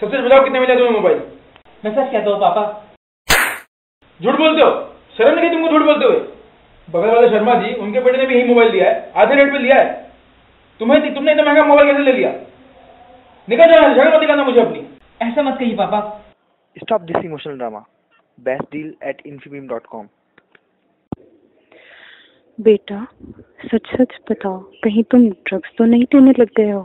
सबसे बताओ कितने मिला तुम्हें मोबाइल? मैं सच कहता हूँ पापा। झूठ बोलते हो? शर्म नहीं तुमको झूठ बोलते हुए? बगल वाले शर्मा जी उनके बेटे ने भी यही मोबाइल लिया है। आधे रेट पे लिया है। तुम्हें तुमने इतना महँगा मोबाइल कैसे ले लिया? निकल जाना झगड़ा मत निकालना मुझे अपनी। ऐसा मत कहिए पापा। Stop this emotional drama best deal at Infibeam dot com बेटा सच सच बताओ कहीं तुम ड्रग्स तो नहीं लेने लग गए हो?